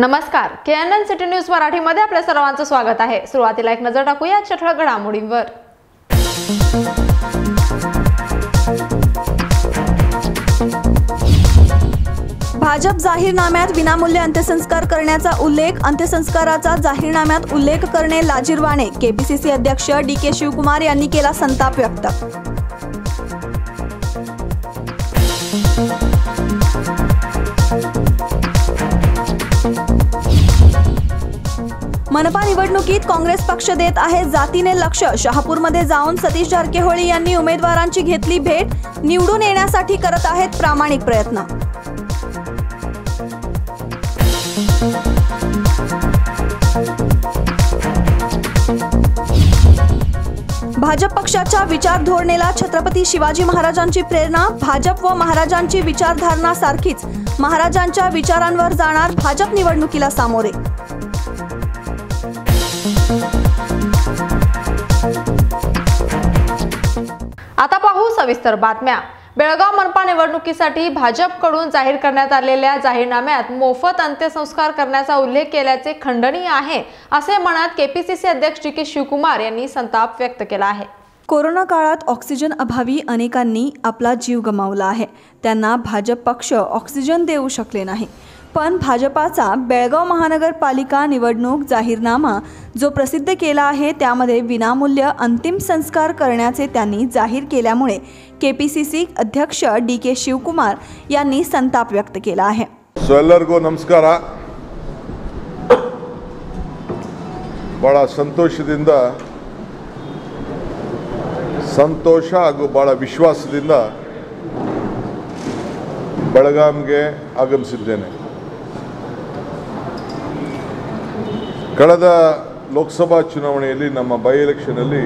नमस्कार. K N N city news मराठीमध्ये आपल्या सर्वांचं स्वागत आहे. सुरुवातीला एक नजर टाकूया आजच्या ठळक घडामोडींवर. भाजप जाहीरनाम्यात विनामूल्य अंत्यसंस्कार करण्याचा उल्लेख अंत्यसंस्काराचा जाहीरनाम्यात उल्लेख करणे लाजीरवाणे केपीसीसी अध्यक्ष डी के शिवकुमार यांनी केला संताप व्यक्त. मनपा निवडणुकीत काँग्रेस पक्ष देत आहे जातीने लक्ष. शहापूरमध्ये जाऊन सतीश जारकेहोळी यांनी उमेदवारांची घेतली भेट. निवडून येण्यासाठी करत आहेत प्रामाणिक प्रयत्न. भाजप पक्षाच्या विचार धोरणेला छत्रपती शिवाजी महाराजांची प्रेरणा भाजप व महाराजांची विचारधारणा सारखीच. महाराजांच्या विचारांवर जाणार भाजप निवडणुकीला सामोरे. सविस्तर बातम्या. बेळगाव मनपा निवडणुकीसाठी भाजपकडून जाहीर करण्यात आलेल्या जाहीरनाम्यात मोफत अंत्यसंस्कार करण्याचा उल्लेख केल्याचे खंडनीय आहे असे म्हणत केपीसीसी अध्यक्ष डी के शिवकुमार यांनी संताप व्यक्त केला आहे. कोरोना काळात ऑक्सिजन अभावी अनेकांनी आपला जीव गमावला आहे. त्यांना भाजप पक्ष ऑक्सिजन देऊ शकले नाही. पण भाजपाचा बेळगाव महानगरपालिका निवडणूक जाहीरनामा जो प्रसिद्ध केला आहे त्यामध्ये विनामूल्य अंतिम संस्कार करण्याचे त्यांनी जाहीर केल्यामुळे के पी सी सी अध्यक्ष डी के शिवकुमार यांनी संताप व्यक्त केला आहे ಸೊ ಎಲ್ಲರಿಗೂ ನಮಸ್ಕಾರ ಭಾಳ ಸಂತೋಷದಿಂದ ಸಂತೋಷ ಹಾಗೂ ಭಾಳ ವಿಶ್ವಾಸದಿಂದ ಬೆಳಗಾಂಗೆ ಆಗಮಿಸಿದ್ದೇನೆ ಕಳೆದ ಲೋಕಸಭಾ ಚುನಾವಣೆಯಲ್ಲಿ ನಮ್ಮ ಬೈ ಎಲೆಕ್ಷನಲ್ಲಿ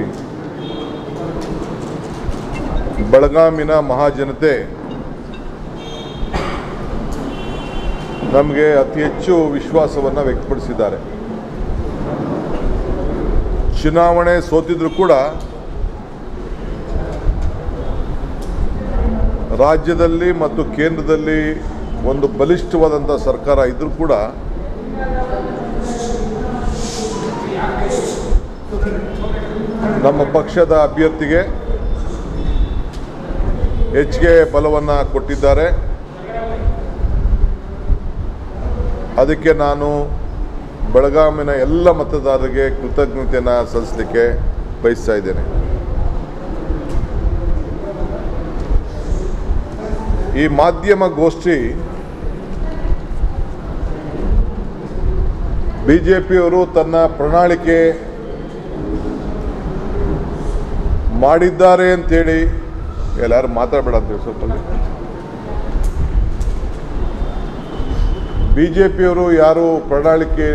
ಬೆಳಗಾಮಿನ ಮಹಾಜನತೆ ನಮಗೆ ಅತಿ ಹೆಚ್ಚು ವಿಶ್ವಾಸವನ್ನು ವ್ಯಕ್ತಪಡಿಸಿದ್ದಾರೆ. ಚುನಾವಣೆ ಸೋತಿದ್ರು ಕೂಡ ರಾಜ್ಯದಲ್ಲಿ ಮತ್ತು ಕೇಂದ್ರದಲ್ಲಿ ಒಂದು ಬಲಿಷ್ಠವಾದಂಥ ಸರ್ಕಾರ ಇದ್ದರೂ ಕೂಡ ನಮ್ಮ ಪಕ್ಷದ ಅಭ್ಯರ್ಥಿಗೆ ಹೆಚ್ಚಿಗೆ ಬಲವನ್ನು ಕೊಟ್ಟಿದ್ದಾರೆ. ಅದಕ್ಕೆ ನಾನು ಬೆಳಗಾವಿನ ಎಲ್ಲ ಮತದಾರರಿಗೆ ಕೃತಜ್ಞತೆಯನ್ನು ಸಲ್ಲಿಸಲಿಕ್ಕೆ ಬಯಸ್ತಾ ಇದ್ದೇನೆ. ಈ ಮಾಧ್ಯಮ ಗೋಷ್ಠಿ ಬಿ ಜೆ ಪಿಯವರು ತನ್ನ ಪ್ರಣಾಳಿಕೆ ಮಾಡಿದ್ದಾರೆ ಅಂತೇಳಿ ಎಲ್ಲರೂ ಮಾತಾಡಬೇಡ ಸ್ವಲ್ಪ ಬಿ ಜೆ ಪಿಯವರು ಯಾರು ಪ್ರಣಾಳಿಕೆ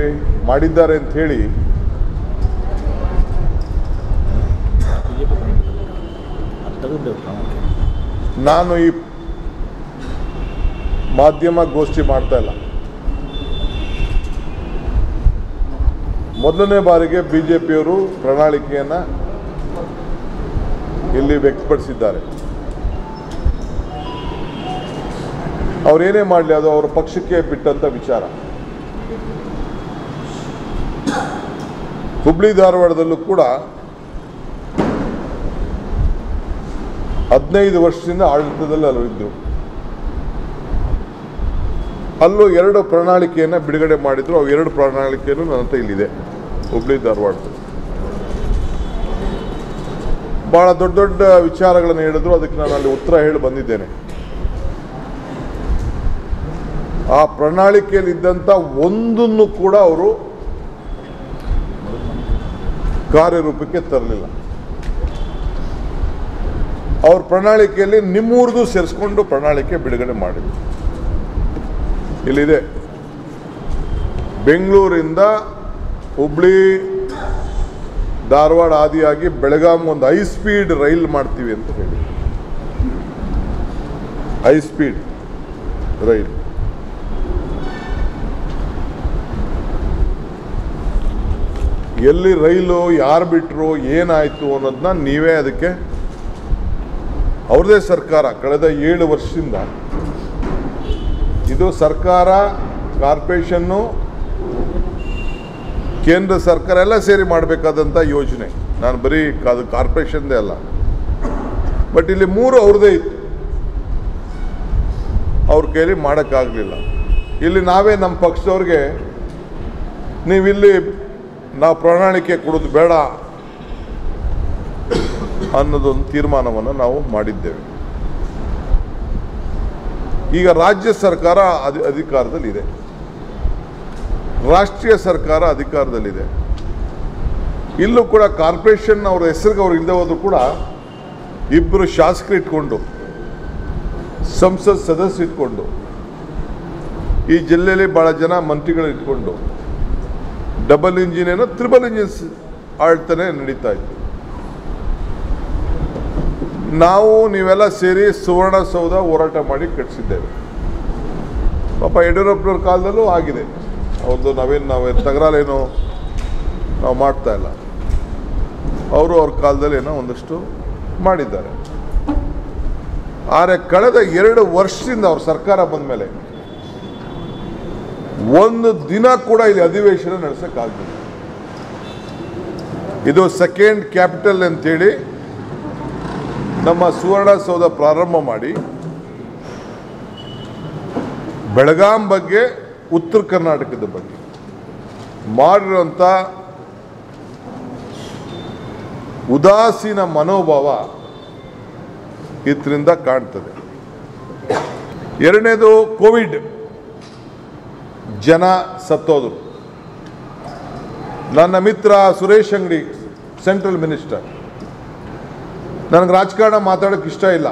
ಮಾಡಿದ್ದಾರೆ ಅಂತ ಹೇಳಿ ನಾನು ಈ ಮಾಧ್ಯಮ ಗೋಷ್ಠಿ ಮಾಡ್ತಾ ಇಲ್ಲ. ಮೊದಲನೇ ಬಾರಿಗೆ ಬಿ ಜೆ ಪಿಯವರು ಪ್ರಣಾಳಿಕೆಯನ್ನು ಇಲ್ಲಿ ವ್ಯಕ್ತಪಡಿಸಿದ್ದಾರೆ. ಅವರೇನೇ ಮಾಡಲಿ ಅದು ಅವರ ಪಕ್ಷಕ್ಕೆ ಬಿಟ್ಟಂತ ವಿಚಾರ. ಹುಬ್ಳಿ ಧಾರವಾಡದಲ್ಲೂ ಕೂಡ ಹದಿನೈದು ವರ್ಷದಿಂದ ಆಡಳಿತದಲ್ಲಿ ಅಲ್ಲಿದ್ದರು ಅಲ್ಲೂ ಎರಡು ಪ್ರಣಾಳಿಕೆಯನ್ನು ಬಿಡುಗಡೆ ಮಾಡಿದ್ರು. ಅವು ಎರಡು ಪ್ರಣಾಳಿಕೆಯನ್ನು ನನ್ನ ಹತ್ರ ಇಲ್ಲಿದೆ, ಹುಬ್ಳಿ ಧಾರವಾಡದಲ್ಲಿ. ಬಹಳ ದೊಡ್ಡ ದೊಡ್ಡ ವಿಚಾರಗಳನ್ನು ಹೇಳಿದ್ರು. ಅದಕ್ಕೆ ನಾನು ಅಲ್ಲಿ ಉತ್ತರ ಹೇಳಿ ಬಂದಿದ್ದೇನೆ. ಆ ಪ್ರಣಾಳಿಕೆಯಲ್ಲಿ ಇದ್ದಂಥ ಒಂದನ್ನು ಕೂಡ ಅವರು ಕಾರ್ಯರೂಪಕ್ಕೆ ತರಲಿಲ್ಲ. ಅವ್ರ ಪ್ರಣಾಳಿಕೆಯಲ್ಲಿ ನಿಮ್ಮೂರ್ದು ಸೇರಿಸ್ಕೊಂಡು ಪ್ರಣಾಳಿಕೆ ಬಿಡುಗಡೆ ಮಾಡಿದ್ರು. ಇಲ್ಲಿದೆ. ಬೆಂಗಳೂರಿಂದ ಹುಬ್ಳಿ ಧಾರವಾಡ ಆದಿಯಾಗಿ ಬೆಳಗಾಂ ಒಂದು ಹೈ ಸ್ಪೀಡ್ ರೈಲ್ ಮಾಡ್ತೀವಿ ಅಂತ ಹೇಳಿ. High speed rail. ಎಲ್ಲಿ ರೈಲು ಯಾರು ಬಿಟ್ಟರು ಏನಾಯಿತು ಅನ್ನೋದನ್ನ ನೀವೇ ಅದಕ್ಕೆ ಅವ್ರದೇ ಸರ್ಕಾರ ಕಳೆದ ಏಳು ವರ್ಷದಿಂದ. ಇದು ಸರ್ಕಾರ, ಕಾರ್ಪೊರೇಷನ್ನು ಕೇಂದ್ರ ಸರ್ಕಾರ ಎಲ್ಲ ಸೇರಿ ಮಾಡಬೇಕಾದಂಥ ಯೋಜನೆ. ನಾನು ಬರೀ ಅದು ಕಾರ್ಪೊರೇಷನ್ದೇ ಅಲ್ಲ. ಬಟ್ ಇಲ್ಲಿ ಮೂರು ಅವ್ರದ್ದೇ ಇತ್ತು. ಅವ್ರ ಕೈಲಿ ಮಾಡೋಕ್ಕಾಗಲಿಲ್ಲ. ಇಲ್ಲಿ ನಾವೇ ನಮ್ಮ ಪಕ್ಷದವ್ರಿಗೆ ನೀವಿಲ್ಲಿ ನಾವು ಪ್ರಣಾಳಿಕೆ ಕೊಡೋದು ಬೇಡ ಅನ್ನೋದೊಂದು ತೀರ್ಮಾನವನ್ನು ನಾವು ಮಾಡಿದ್ದೇವೆ. ಈಗ ರಾಜ್ಯ ಸರ್ಕಾರ ಅಧಿಕಾರದಲ್ಲಿ ಅಧಿಕಾರದಲ್ಲಿದೆ. ರಾಷ್ಟ್ರೀಯ ಸರ್ಕಾರ ಅಧಿಕಾರದಲ್ಲಿದೆ. ಇಲ್ಲೂ ಕೂಡ ಕಾರ್ಪೊರೇಷನ್ ಅವ್ರ ಹೆಸರಿಗೆ ಅವ್ರು ಇಲ್ಲದೆ ಹೋದ್ರು ಕೂಡ ಇಬ್ಬರು ಶಾಸಕರು ಇಟ್ಕೊಂಡು, ಸಂಸತ್ ಸದಸ್ಯ ಇಟ್ಕೊಂಡು, ಈ ಜಿಲ್ಲೆಯಲ್ಲಿ ಭಾಳ ಜನ ಮಂತ್ರಿಗಳು ಇಟ್ಕೊಂಡು, ಡಬಲ್ ಇಂಜಿನ್ ಏನೋ ತ್ರಿಬಲ್ ಇಂಜಿನ್ ಆಳ್ತಾನೆ ನಡೀತಾ ಇತ್ತು. ನಾವು ನೀವೆಲ್ಲ ಸೇರಿ ಸುವರ್ಣಸೌಧ ಹೋರಾಟ ಮಾಡಿ ಕಟ್ಟಿಸಿದ್ದೇವೆ ಪಾಪ ಯಡಿಯೂರಪ್ಪನವ್ರ ಕಾಲದಲ್ಲೂ ಆಗಿದೆ. ಅವ್ರದ್ದು ನಾವೇನು ನಾವೇನು ತಗರಾಲೇನು ನಾವು ಮಾಡ್ತಾ ಇಲ್ಲ. ಅವರು ಅವ್ರ ಕಾಲದಲ್ಲಿ ಏನೋ ಒಂದಷ್ಟು ಮಾಡಿದ್ದಾರೆ. ಆದರೆ ಕಳೆದ ಎರಡು ವರ್ಷದಿಂದ ಅವ್ರ ಸರ್ಕಾರ ಬಂದ ಮೇಲೆ ಒಂದು ದಿನ ಕೂಡ ಇಲ್ಲಿ ಅಧಿವೇಶನ ನಡೆಸೋಕ್ಕಾಗಲಿಲ್ಲ. ಇದು ಸೆಕೆಂಡ್ ಕ್ಯಾಪಿಟಲ್ ಅಂತೇಳಿ ನಮ್ಮ ಸುವರ್ಣಸೌಧ ಪ್ರಾರಂಭ ಮಾಡಿ ಬೆಳಗಾಂ ಬಗ್ಗೆ ಉತ್ತರ ಕರ್ನಾಟಕದ ಬಗ್ಗೆ ಮಾಡಿರುವಂಥ ಉದಾಸೀನ ಮನೋಭಾವ ಇದರಿಂದ ಕಾಣ್ತದೆ. ಎರಡನೇದು ಕೋವಿಡ್ ಜನ ಸತ್ತೋದು ನನ್ನ ಮಿತ್ರ ಸುರೇಶ್ ಅಂಗಡಿ, ಸೆಂಟ್ರಲ್ ಮಿನಿಸ್ಟರ್. ನನಗೆ ರಾಜಕಾರಣ ಮಾತಾಡೋಕ್ಕೆ ಇಷ್ಟ ಇಲ್ಲ.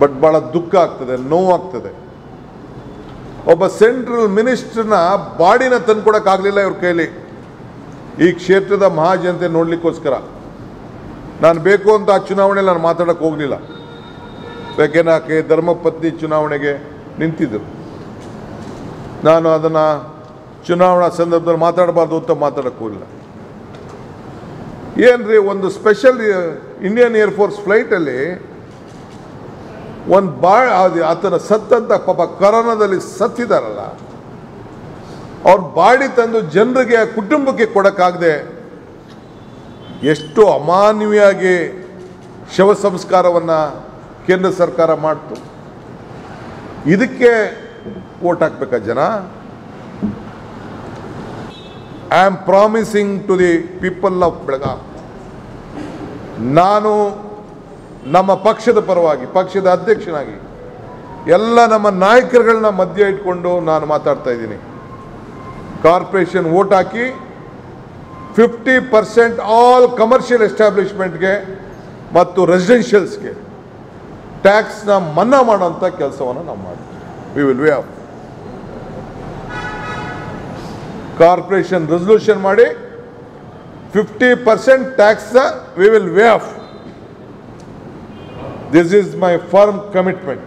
ಬಟ್ ಭಾಳ ದುಃಖ ಆಗ್ತದೆ ನೋವಾಗ್ತದೆ ಒಬ್ಬ ಸೆಂಟ್ರಲ್ ಮಿನಿಸ್ಟರ್ನ ಬಾಡಿನ ತಂದುಕೊಡೋಕ್ಕಾಗಲಿಲ್ಲ ಇವ್ರ ಕೈಲಿ ಈ ಕ್ಷೇತ್ರದ ಮಹಾಜನತೆ ನೋಡಲಿಕ್ಕೋಸ್ಕರ. ನಾನು ಬೇಕು ಅಂತ ಆ ಚುನಾವಣೆ ನಾನು ಮಾತಾಡಕ್ಕೆ ಹೋಗಲಿಲ್ಲ. ಯಾಕೆಂದ್ರೆ ಧರ್ಮಪತ್ನಿ ಚುನಾವಣೆಗೆ ನಿಂತಿದ್ದರು ನಾನು ಅದನ್ನು ಚುನಾವಣಾ ಸಂದರ್ಭದಲ್ಲಿ ಮಾತಾಡಬಾರ್ದು ಅಂತ ಮಾತಾಡೋಕ್ಕೆ ಹೋಗಲಿಲ್ಲ. ಏನ್ರಿ, ಒಂದು ಸ್ಪೆಷಲ್ ಇಂಡಿಯನ್ ಏರ್ಫೋರ್ಸ್ ಫ್ಲೈಟಲ್ಲಿ ಒಂದು ಬಾಳ ಆತನ ಸತ್ತಂತ ಪಾಪ ಕರೋನಾದಲ್ಲಿ ಸತ್ತಿದಾರಲ್ಲ. ಅವ್ರ ಬಾಡಿ ತಂದು ಜನರಿಗೆ, ಕುಟುಂಬಕ್ಕೆ ಕೊಡೋಕ್ಕಾಗದೆ ಎಷ್ಟು ಅಮಾನವೀಯಾಗಿ ಶವ ಸಂಸ್ಕಾರವನ್ನು ಕೇಂದ್ರ ಸರ್ಕಾರ ಮಾಡ್ತು. ಇದಕ್ಕೆ ಓಟ್ ಹಾಕ್ಬೇಕಾ ಜನ? I am promising to the people of Belgaum ನಾನು ನಮ್ಮ ಪಕ್ಷದ ಪರವಾಗಿ, ಪಕ್ಷದ ಅಧ್ಯಕ್ಷನಾಗಿ, ಎಲ್ಲ ನಮ್ಮ ನಾಯಕರುಗಳನ್ನ ಮಧ್ಯ ಇಟ್ಕೊಂಡು ನಾನು ಮಾತಾಡ್ತಾ ಇದ್ದೀನಿ. ಕಾರ್ಪೊರೇಷನ್ ಓಟ್ ಹಾಕಿ ಫಿಫ್ಟಿ ಪರ್ಸೆಂಟ್ ಆಲ್ ಕಮರ್ಷಿಯಲ್ ಎಸ್ಟಾಬ್ಲಿಷ್ಮೆಂಟ್ಗೆ ಮತ್ತು ರೆಸಿಡೆನ್ಷಿಯಲ್ಸ್ಗೆ ಟ್ಯಾಕ್ಸ್ನ ಮನ್ನಾ ಮಾಡೋಂಥ ಕೆಲಸವನ್ನು ನಾವು ಮಾಡ್ತೀವಿ. We will waive off corporation resolution ಮಾಡಿ fifty percent ಟ್ಯಾಕ್ಸ್ನ we will waive off this is my firm commitment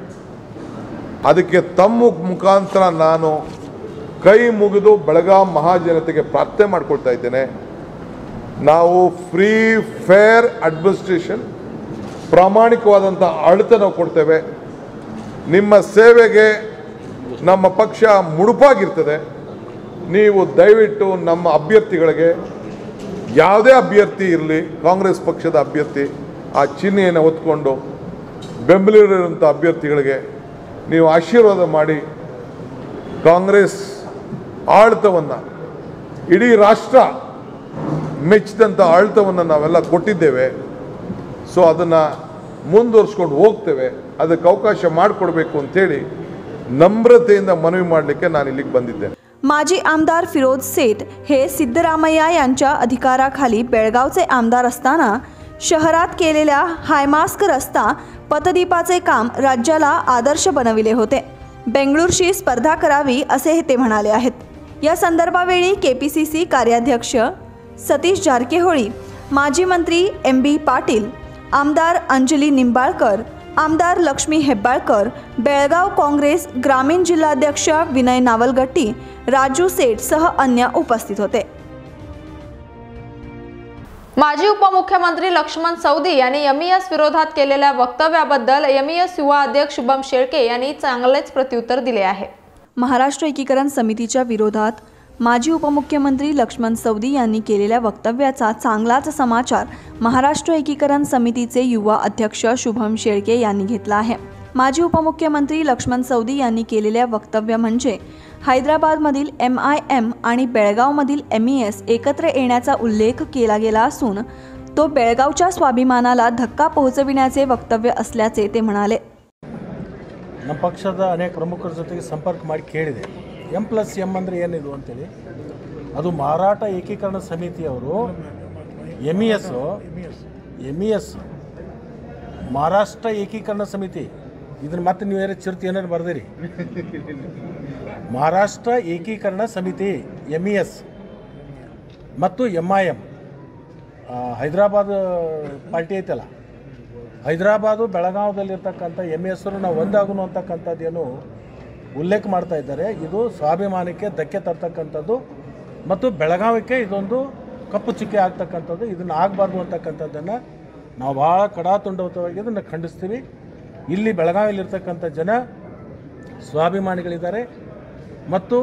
ಅದಕ್ಕೆ ತಮ್ಮ ಮುಖಾಂತರ ನಾನು ಕೈ ಮುಗಿದು ಬೆಳಗಾಂ ಮಹಾಜನತೆಗೆ ಪ್ರಾರ್ಥನೆ ಮಾಡ್ಕೊಳ್ತಾ ಇದ್ದೇನೆ. ನಾವು ಫ್ರೀ ಫೇರ್ ಅಡ್ಮಿನಿಸ್ಟ್ರೇಷನ್ ಪ್ರಾಮಾಣಿಕವಾದಂಥ ಆಡಳಿತ ನಾವು ಕೊಡ್ತೇವೆ. ನಿಮ್ಮ ಸೇವೆಗೆ ನಮ್ಮ ಪಕ್ಷ ಮುಡುಪಾಗಿರ್ತದೆ. ನೀವು ದಯವಿಟ್ಟು ನಮ್ಮ ಅಭ್ಯರ್ಥಿಗಳಿಗೆ ಯಾವುದೇ ಅಭ್ಯರ್ಥಿ ಇರಲಿ, ಕಾಂಗ್ರೆಸ್ ಪಕ್ಷದ ಅಭ್ಯರ್ಥಿ ಆ ಚಿಹ್ನೆಯನ್ನು ಹೊತ್ಕೊಂಡು ಬೆಂಬಲಿರೋಂಥ ಅಭ್ಯರ್ಥಿಗಳಿಗೆ ನೀವು ಆಶೀರ್ವಾದ ಮಾಡಿ ಕಾಂಗ್ರೆಸ್ ಆಡಳಿತವನ್ನು ಇಡೀ ರಾಷ್ಟ್ರ ಮೆಚ್ಚಿದಂಥ ಆಡಳಿತವನ್ನು ನಾವೆಲ್ಲ ಕೊಟ್ಟಿದ್ದೇವೆ ಸೊ ಅದನ್ನು ಮುಂದುವರಿಸ್ಕೊಂಡು ಹೋಗ್ತೇವೆ ಅದಕ್ಕೆ ಅವಕಾಶ ಮಾಡಿಕೊಡ್ಬೇಕು ಅಂತೇಳಿ ನಮ್ರತೆಯಿಂದ ಮನವಿ ಮಾಡಲಿಕ್ಕೆ ನಾನು ಇಲ್ಲಿಗೆ ಬಂದಿದ್ದೇನೆ ಮಾಜಿ ಆಮದಾರ್ ಫಿರೋಜ್ ಸೇಠ್ ಹೇ ಸಿದ್ದರಾಮಯ್ಯ यांच्या ಅಧಿಕಾರಾಖಾಲಿ बेळगावचे आमदार असताना ಶಹರಾತ್ केलेल्या ಹಾಯಮಾಸ್ಕ रस्ता पतदीपाचे काम राज्याला आदर्श बनविले होते. बेंगळूरशी स्पर्धा करावी असे ते म्हणाले आहेत. या संदर्भावेळी के पी सी सी कार्याध्यक्ष सतीश जारकेहोळी माजी मंत्री एम बी पाटील आमदार अंजली निंबाळकर आमदार लक्ष्मी हेब्बाळकर बेळगाव काँग्रेस ग्रामीण जिल्हाध्यक्ष विनय नावलगट्टी राजू सेठ सह अन्य उपस्थित होते. माजी उपमुख्यमंत्री लक्ष्मण सौदी यांनी एमईएस विरोधात केलेल्या वक्तव्याबद्दल एमईएस युवा अध्यक्ष शुभम शेळके यांनी चांगलेच प्रत्युत्तर दिले आहे. महाराष्ट्र एकीकरण समितीच्या विरोधात माजी उपमुख्यमंत्री लक्ष्मण सौदी यांनी केलेल्या वक्तव्याचा चांगलाच समाचार महाराष्ट्र एकीकरण समितीचे युवा अध्यक्ष शुभम शेळके यांनी घेतला आहे. माजी उपमुख्यमंत्री लक्ष्मण सवदी यांनी केलेल्या वक्तव्य म्हणजे हैदराबादमधील एम आय एम आणि बेळगावमधील एम ई एस एकत्र येण्याचा उल्लेख केला गेला असून तो बेळगावच्या स्वाभिमानाला धक्का पोहोचविण्याचे वक्तव्य असल्याचे ते म्हणाले ನಮ್ಮ ಪಕ್ಷದ ಅನೇಕ ಪ್ರಮುಖರ ಜೊತೆಗೆ ಸಂಪರ್ಕ ಮಾಡಿ ಕೇಳಿದೆ ಎಮ್ ಪ್ಲಸ್ ಎಮ್ ಅಂದರೆ ಏನಿದು ಅಂತೇಳಿ ಅದು ಮಾರಾಟ ಏಕೀಕರಣ ಸಮಿತಿಯವರು M E S M E S Maharashtra ಏಕೀಕರಣ ಸಮಿತಿ ಇದನ್ನು ಮತ್ತೆ ನೀವು ಏನಾರು ಚಿರ್ತಿ ಏನಾರು ಬರ್ದಿರಿ. ಮಹಾರಾಷ್ಟ್ರ ಏಕೀಕರಣ ಸಮಿತಿ ಎಂ ಇ ಎಸ್ ಮತ್ತು M I M Hyderabad party ಐತಲ್ಲ. ಹೈದರಾಬಾದು ಬೆಳಗಾವದಲ್ಲಿರ್ತಕ್ಕಂಥ ಎಂ ಹೆಸರು ನಾವು ಒಂದಾಗುನು ಅಂತಕ್ಕಂಥದ್ದೇನು ಉಲ್ಲೇಖ ಮಾಡ್ತಾ ಇದ್ದಾರೆ. ಇದು ಸ್ವಾಭಿಮಾನಕ್ಕೆ ಧಕ್ಕೆ ತರ್ತಕ್ಕಂಥದ್ದು ಮತ್ತು ಬೆಳಗಾವಿಗೆ ಇದೊಂದು ಕಪ್ಪು ಚುಕ್ಕೆ ಆಗ್ತಕ್ಕಂಥದ್ದು. ಇದನ್ನು ಆಗಬಾರ್ದು ಅಂತಕ್ಕಂಥದ್ದನ್ನು ನಾವು ಭಾಳ ಕಡಾತುಂಡವತವಾಗಿ ಇದನ್ನು ಖಂಡಿಸ್ತೀವಿ. ಇಲ್ಲಿ ಬೆಳಗಾವಿಯಲ್ಲಿರ್ತಕ್ಕಂಥ ಜನ ಸ್ವಾಭಿಮಾನಿಗಳಿದ್ದಾರೆ ಮತ್ತು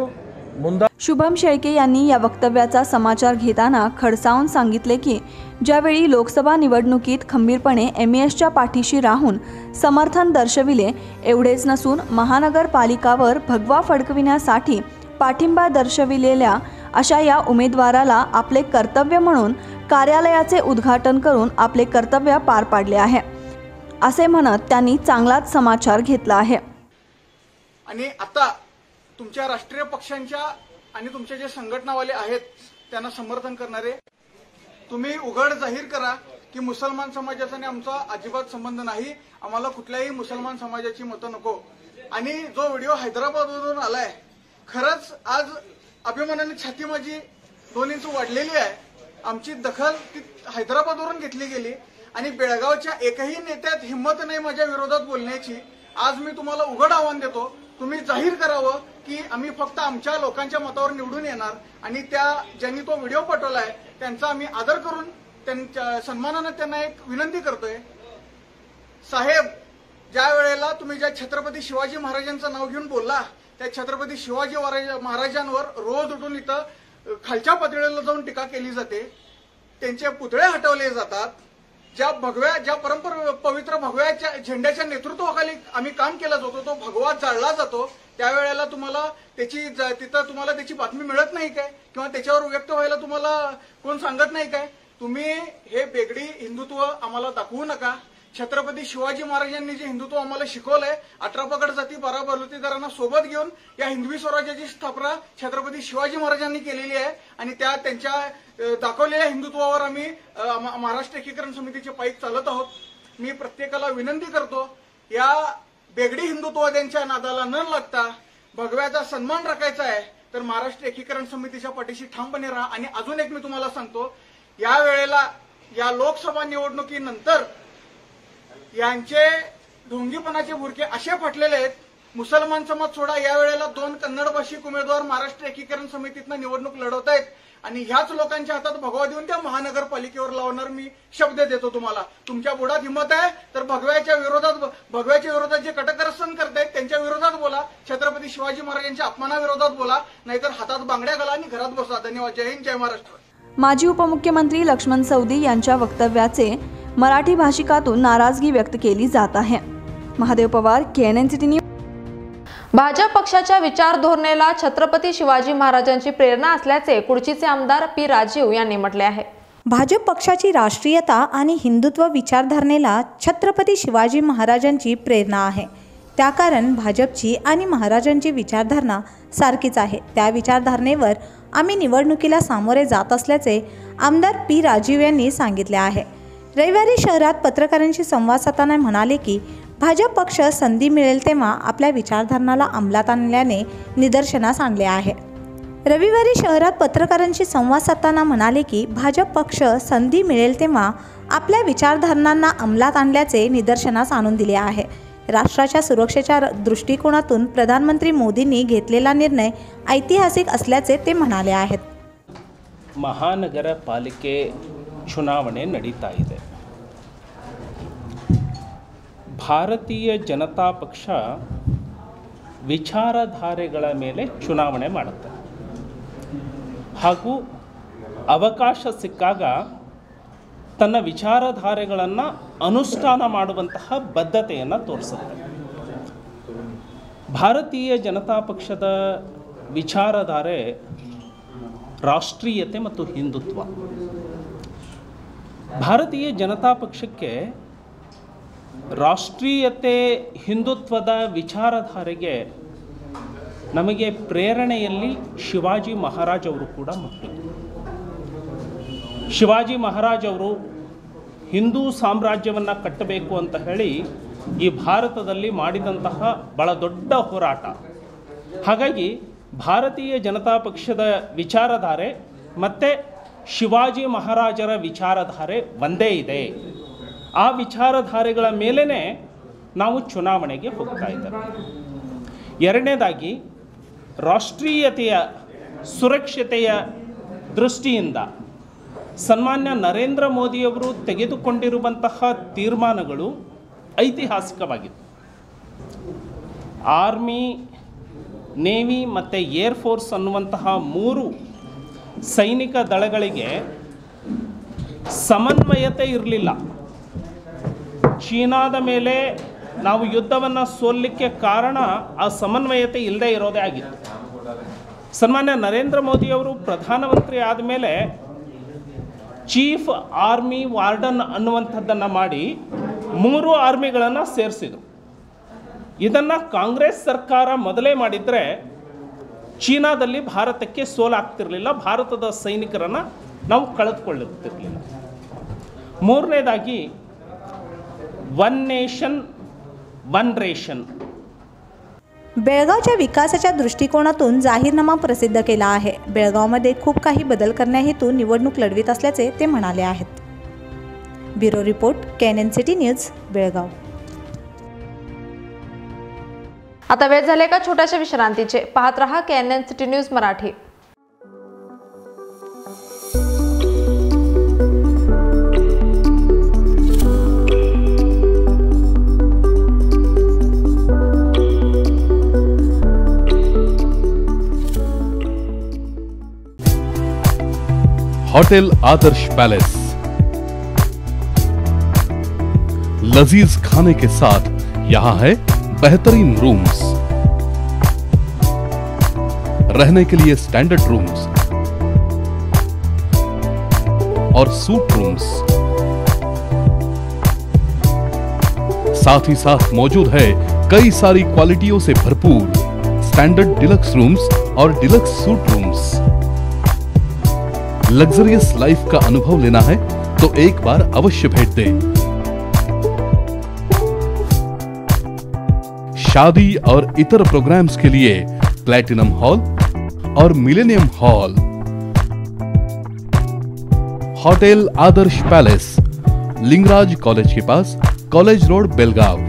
ಮುಂದೆ शुभम शेळके यांनी या वक्तव्याचा समाचार घेताना खडसावून सांगितले की ज्यावेळी लोकसभा निवडणुकीत खंबीरपणे एम एसच्या पाठीशी राहून समर्थन दर्शविले एवढेच नसून महानगरपालिकावर भगवा फडकविण्यासाठी पाठिंबा दर्शविलेल्या अशा या उमेदवाराला आपले कर्तव्य म्हणून कार्यालयाचे उद्घाटन करून आपले कर्तव्य पार पाडले आहे असे म्हणत त्यांनी चांगलाच समाचार घेतला आहे. आणि आता तुमच्या राष्ट्रीय पक्षांच्या आणि तुमच्या जे संघटनावाले आहेत त्यांना समर्थन करणारे तुम्ही उघड जाहीर करा की मुसलमान समाजाचा आणि आमचा अजिबात संबंध नाही. आम्हाला कुठल्याही मुसलमान समाजाची मतं नको. आणि जो व्हिडिओ हैदराबादवरून आलाय खरंच आज अभिमानाने छाती माझी दोन इंच वाढलेली आहे. आमची दखल ती हैदराबादवरून घेतली गेली. आणि बेळगावच्या एकही नेत्यात हिंमत नाही माझ्या विरोधात बोलण्याची. आज मी तुम्हाला उघड आव्हान देतो. तुम्ही जाहीर करावं की आम्ही फक्त आमच्या लोकांच्या मतावर निवडून येणार आणि त्या ज्यांनी तो व्हिडिओ पाठवलाय त्यांचा आम्ही आदर करून त्यांच्या सन्मानानं त्यांना एक विनंती करतोय. साहेब ज्या वेळेला तुम्ही ज्या छत्रपती शिवाजी महाराजांचं नाव घेऊन बोलला त्या छत्रपती शिवाजी महाराज- महाराजांवर रोज उठून इथं खालच्या पातळीला जाऊन टीका केली जाते. त्यांचे पुतळे हटवले जातात. ज्या भगव्या ज्या परंपर पवित्र भगव्याच्या झेंड्याच्या नेतृत्वाखाली आम्ही काम केला जातो तो भगवा जाळला जातो त्यावेळेला तुम्हाला त्याची तिथं तुम्हाला त्याची बातमी मिळत नाही काय? किंवा त्याच्यावर व्यक्त व्हायला तुम्हाला कोण सांगत नाही काय? तुम्ही हे बेगडी हिंदुत्व आम्हाला दाखवू नका. छत्रपती शिवाजी महाराजांनी जे हिंदुत्व आम्हाला शिकवलंय अठरा पगड जाती बारा बलुतेदारांना सोबत घेऊन या हिंदवी स्वराज्याची स्थापना छत्रपती शिवाजी महाराजांनी केलेली आहे. आणि त्या त्यांच्या दाखवलेल्या हिंदुत्वावर आम्ही म- महाराष्ट्र एकीकरण समितीचे पाईक चालत आहोत. मी प्रत्येकाला विनंती करतो या बेगडी हिंदुत्ववाद्यांच्या नादाला न लागता भगव्याचा सन्मान राखायचा आहे तर महाराष्ट्र एकीकरण समितीच्या पाठीशी ठामपणे राहा. आणि अजून एक मी तुम्हाला सांगतो या वेळेला या लोकसभा निवडणुकीनंतर यांचे ढोंगीपणाचे भुरके असे फटलेले आहेत मुसलमान समाज सोडा या वेळेला दोन कन्नड भाषिक उमेदवार महाराष्ट्र एकीकरण समितीतनं निवडणूक लढवत आहेत. आणि ह्याच लोकांच्या हातात भगवा देऊन त्या महानगरपालिकेवर लावणार मी शब्द देतो तुम्हाला. तुमच्या बुडात हिंमत आहे तर भगव्याच्या विरोधात भगव्याच्या विरोधात जे कटकरसन करतायत त्यांच्या विरोधात बोला. छत्रपती शिवाजी महाराजांच्या अपमानाविरोधात बोला. नाहीतर हातात बांगड्या घाला आणि घरात बसा. धन्यवाद. जय हिंद जय महाराष्ट्र. माजी उपमुख्यमंत्री लक्ष्मण सौदी यांच्या वक्तव्याचे मराठी भाषिकातून नाराजगी व्यक्त केली जात आहे. Mahadev Pawar KNN city news Bhajap पक्षाच्या विचार धोरणेला छत्रपती शिवाजी महाराजांची प्रेरणा असल्याचे कुडचीचे आमदार पी राजीव यांनी म्हटले आहे. भाजप पक्षाची राष्ट्रीयता आणि हिंदुत्व विचारधारणेला छत्रपती शिवाजी महाराजांची प्रेरणा आहे. त्या कारण भाजपची आणि महाराजांची विचारधारणा सारखीच आहे. त्या विचारधारणेवर आम्ही निवडणुकीला सामोरे जात असल्याचे आमदार पी राजीव यांनी सांगितले आहे. रविवारी शहरात पत्रकारांशी संवाद साधताना म्हणाले की भाजप पक्ष संधी मिळेल तेव्हा आपल्या विचारधारणाला अंमलात आणल्याने निदर्शनास आणले आहे रविवारी शहरात पत्रकारांशी संवाद साधताना म्हणाले की भाजप पक्ष संधी मिळेल तेव्हा आपल्या विचारधारणांना अंमलात आणल्याचे निदर्शनास आणून दिले आहे राष्ट्राच्या सुरक्षेच्या र- दृष्टिकोनातून प्रधानमंत्री मोदींनी घेतलेला निर्णय ऐतिहासिक असल्याचे ते म्हणाले आहेत ಮಹಾನಗರ ಪಾಲಿಕೆ ಚುನಾವಣೆ ನಡೀತಾ ಇದೆ ಭಾರತೀಯ ಜನತಾ ಪಕ್ಷ ವಿಚಾರಧಾರೆಗಳ ಮೇಲೆ ಚುನಾವಣೆ ಮಾಡುತ್ತೆ. ಹಾಗೂ ಅವಕಾಶ ಸಿಕ್ಕಾಗ ತನ್ನ ವಿಚಾರಧಾರೆಗಳನ್ನು ಅನುಷ್ಠಾನ ಮಾಡುವಂತಹ ಬದ್ಧತೆಯನ್ನು ತೋರಿಸುತ್ತೆ. ಭಾರತೀಯ ಜನತಾ ಪಕ್ಷದ ವಿಚಾರಧಾರೆ ರಾಷ್ಟ್ರೀಯತೆ ಮತ್ತು ಹಿಂದುತ್ವ. ಭಾರತೀಯ ಜನತಾ ಪಕ್ಷಕ್ಕೆ ರಾಷ್ಟ್ರೀಯತೆ ಹಿಂದುತ್ವದ ವಿಚಾರಧಾರೆಗೆ ನಮಗೆ ಪ್ರೇರಣೆಯಲ್ಲಿ ಶಿವಾಜಿ ಮಹಾರಾಜ್ ಅವರು ಕೂಡ ಮುಖ್ಯ ಶಿವಾಜಿ ಮಹಾರಾಜ್ ಅವರು ಹಿಂದೂ ಸಾಮ್ರಾಜ್ಯವನ್ನು ಕಟ್ಟಬೇಕು ಅಂತ ಹೇಳಿ ಈ ಭಾರತದಲ್ಲಿ ಮಾಡಿದಂತಹ ಬಹಳ ದೊಡ್ಡ ಹೋರಾಟ. ಹಾಗಾಗಿ ಭಾರತೀಯ ಜನತಾ ಪಕ್ಷದ ವಿಚಾರಧಾರೆ ಮತ್ತು ಶಿವಾಜಿ ಮಹಾರಾಜರ ವಿಚಾರಧಾರೆ ಒಂದೇ ಇದೆ. ಆ ವಿಚಾರಧಾರೆಗಳ ಮೇಲೇ ನಾವು ಚುನಾವಣೆಗೆ ಹೋಗ್ತಾ ಇದ್ದೇವೆ. ಎರಡನೇದಾಗಿ, ರಾಷ್ಟ್ರೀಯತೆಯ ಸುರಕ್ಷತೆಯ ದೃಷ್ಟಿಯಿಂದ ಸನ್ಮಾನ್ಯ ನರೇಂದ್ರ ಮೋದಿಯವರು ತೆಗೆದುಕೊಂಡಿರುವಂತಹ ತೀರ್ಮಾನಗಳು ಐತಿಹಾಸಿಕವಾಗಿತ್ತು ಆರ್ಮಿ, ನೇವಿ ಮತ್ತು ಏರ್ ಫೋರ್ಸ್ ಅನ್ನುವಂತಹ ಮೂರು ಸೈನಿಕ ದಳಗಳಿಗೆ ಸಮನ್ವಯತೆ ಇರಲಿಲ್ಲ. ಚೀನಾದ ಮೇಲೆ ನಾವು ಯುದ್ಧವನ್ನು ಸೋಲಿಕ್ಕೆ ಕಾರಣ ಆ ಸಮನ್ವಯತೆ ಇಲ್ಲದೆ ಇರೋದೇ ಆಗಿತ್ತು. ಸನ್ಮಾನ್ಯ ನರೇಂದ್ರ ಮೋದಿಯವರು ಪ್ರಧಾನಮಂತ್ರಿ ಆದಮೇಲೆ ಚೀಫ್ ಆರ್ಮಿ ವಾರ್ಡನ್ ಅನ್ನುವಂಥದ್ದನ್ನು ಮಾಡಿ ಮೂರು ಆರ್ಮಿಗಳನ್ನು ಸೇರಿಸಿದರು. ಇದನ್ನು ಕಾಂಗ್ರೆಸ್ ಸರ್ಕಾರ ಮೊದಲೇ ಮಾಡಿದರೆ ಚೀನಾದಲ್ಲಿ ಭಾರತಕ್ಕೆ ಸೋಲಾಗ್ತಿರಲಿಲ್ಲ, ಭಾರತದ ಸೈನಿಕರನ್ನು ನಾವು ಕಳೆದುಕೊಳ್ಳುತ್ತಿರಲಿಲ್ಲ. ಮೂರನೇದಾಗಿ वन नेशन वन रेशन बेळगावच्या विकासाच्या दृष्टिकोनातून जाहीरनामा प्रसिद्ध केला आहे. बेळगावमध्ये खूप काही बदल करण्याहेतून निवडणूक लढवित असल्याचे ते म्हणाले आहेत. Bureau report K N N city news Belgaum. आता वेळ झाले का छोट्याशा विश्रांतीचे? पाहत रहा K N N city news Marathi. Hotel Adarsh palace. लजीज खाने के साथ यहाँ है बेहतरीन रूम्स रहने के लिए स्टैंडर्ड रूम्स और सूट रूम्स साथ ही साथ मौजूद है कई सारी क्वालिटियों से भरपूर स्टैंडर्ड डिलक्स रूम्स और deluxe suite rooms luxurious life का अनुभव लेना है तो एक बार अवश्य भेंट दें। शादी और इतर प्रोग्राम्स के लिए प्लैटिनम हॉल और millennium hall hotel Adarsh palace Lingaraj college के पास कॉलेज रोड बेलगांव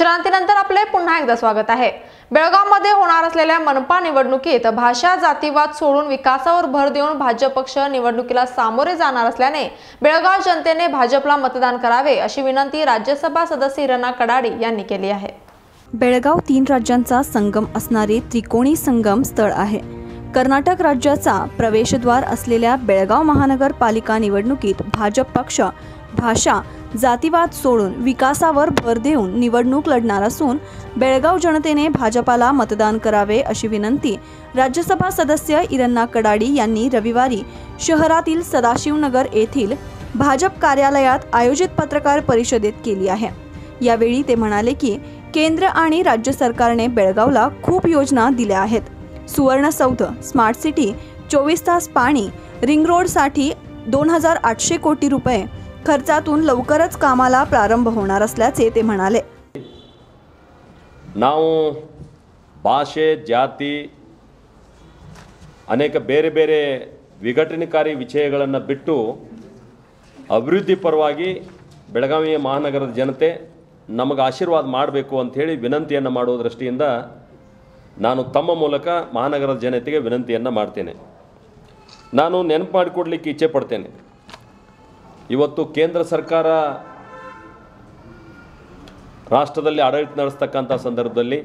विश्रांतीनंतर आपले पुन्हा एकदा स्वागत आहे. बेळगावमध्ये होणार असलेल्या मनपा निवडणुकीत भाषा जातीवाद सोडून विकासावर भर देऊन भाजप पक्ष निवडणुकीला सामोरे जाणार असल्याने बेळगाव जनतेने भाजपला मतदान करावे अशी विनंती राज्यसभा सदस्य हिरणा कडाडी यांनी केली आहे. बेळगाव तीन राज्यांचा संगम असणारे त्रिकोणी संगम स्थळ आहे. कर्नाटक राज्याचा प्रवेशद्वार असलेल्या बेळगाव महानगरपालिका निवडणुकीत भाजप पक्ष भाषा जातीवाद सोडून विकासावर भर देऊन निवडणूक लढणार असून बेळगाव जनतेने भाजपाला मतदान करावे अशी विनंती राज्यसभा सदस्य इरन्ना कडाडी यांनी रविवारी शहरातील सदाशिवनगर येथील भाजप कार्यालयात आयोजित पत्रकार परिषदेत केली आहे. यावेळी ते म्हणाले की केंद्र आणि राज्य सरकारने बेळगावला खूप योजना दिल्या आहेत. सुवर्णसौध स्मार्ट सिटी चोवीस तास पाणी रिंग रोडसाठी दोन हजार आठशे कोटी रुपये खर्चातून लवकरच कामाला प्रारंभ होणार असल्याचे ते म्हणाले ನಾವು ಭಾಷೆ ಜಾತಿ ಅನೇಕ ಬೇರೆ ಬೇರೆ ವಿಘಟನಕಾರಿ ವಿಷಯಗಳನ್ನು ಬಿಟ್ಟು ಅಭಿವೃದ್ಧಿ ಪರವಾಗಿ ಬೆಳಗಾವಿ ಮಹಾನಗರದ ಜನತೆ ನಮಗೆ ಆಶೀರ್ವಾದ ಮಾಡಬೇಕು ಅಂಥೇಳಿ ವಿನಂತಿಯನ್ನು ಮಾಡುವ ದೃಷ್ಟಿಯಿಂದ ನಾನು ತಮ್ಮ ಮೂಲಕ ಮಹಾನಗರದ ಜನತೆಗೆ ವಿನಂತಿಯನ್ನು ಮಾಡ್ತೇನೆ ನಾನು ನೆನಪು ಮಾಡಿಕೊಡ್ಲಿಕ್ಕೆ ಇಚ್ಛೆ ಪಡ್ತೇನೆ ಇವತ್ತು ಕೇಂದ್ರ ಸರ್ಕಾರ ರಾಷ್ಟ್ರದಲ್ಲಿ ಆಡಳಿತ ನಡೆಸ್ತಕ್ಕಂಥ ಸಂದರ್ಭದಲ್ಲಿ,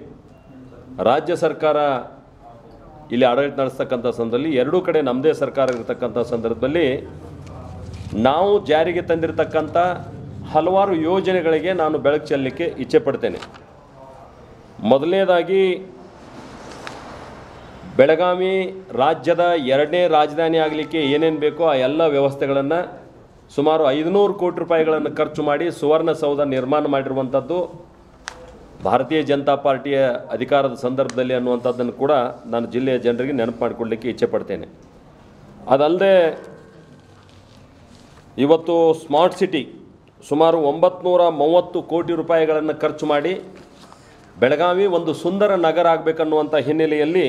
ರಾಜ್ಯ ಸರ್ಕಾರ ಇಲ್ಲಿ ಆಡಳಿತ ನಡೆಸ್ತಕ್ಕಂಥ ಸಂದರ್ಭದಲ್ಲಿ, ಎರಡೂ ಕಡೆ ನಮ್ಮದೇ ಸರ್ಕಾರ ಇರತಕ್ಕಂಥ ಸಂದರ್ಭದಲ್ಲಿ ನಾವು ಜಾರಿಗೆ ತಂದಿರತಕ್ಕಂಥ ಹಲವಾರು ಯೋಜನೆಗಳಿಗೆ ನಾನು ಬೆಳಕು ಚೆಲ್ಲಲಿಕ್ಕೆ ಇಚ್ಛೆ ಪಡ್ತೇನೆ. ಮೊದಲನೇದಾಗಿ, ಬೆಳಗಾವಿ ರಾಜ್ಯದ ಎರಡನೇ ರಾಜಧಾನಿ ಆಗಲಿಕ್ಕೆ ಏನೇನು ಬೇಕೋ ಆ ಎಲ್ಲ ವ್ಯವಸ್ಥೆಗಳನ್ನು ಸುಮಾರು ಐದುನೂರು ಕೋಟಿ ರೂಪಾಯಿಗಳನ್ನು ಖರ್ಚು ಮಾಡಿ ಸುವರ್ಣಸೌಧ ನಿರ್ಮಾಣ ಮಾಡಿರುವಂಥದ್ದು ಭಾರತೀಯ ಜನತಾ ಪಾರ್ಟಿಯ ಅಧಿಕಾರದ ಸಂದರ್ಭದಲ್ಲಿ ಅನ್ನುವಂಥದ್ದನ್ನು ಕೂಡ ನಾನು ಜಿಲ್ಲೆಯ ಜನರಿಗೆ ನೆನಪು ಮಾಡಿಕೊಡ್ಲಿಕ್ಕೆ ಇಚ್ಛೆ ಪಡ್ತೇನೆ. ಅದಲ್ಲದೆ ಇವತ್ತು ಸ್ಮಾರ್ಟ್ ಸಿಟಿ ಸುಮಾರು ಒಂಬತ್ನೂರ ಮೂವತ್ತು ಕೋಟಿ ರೂಪಾಯಿಗಳನ್ನು ಖರ್ಚು ಮಾಡಿ ಬೆಳಗಾವಿ ಒಂದು ಸುಂದರ ನಗರ ಆಗಬೇಕನ್ನುವಂಥ ಹಿನ್ನೆಲೆಯಲ್ಲಿ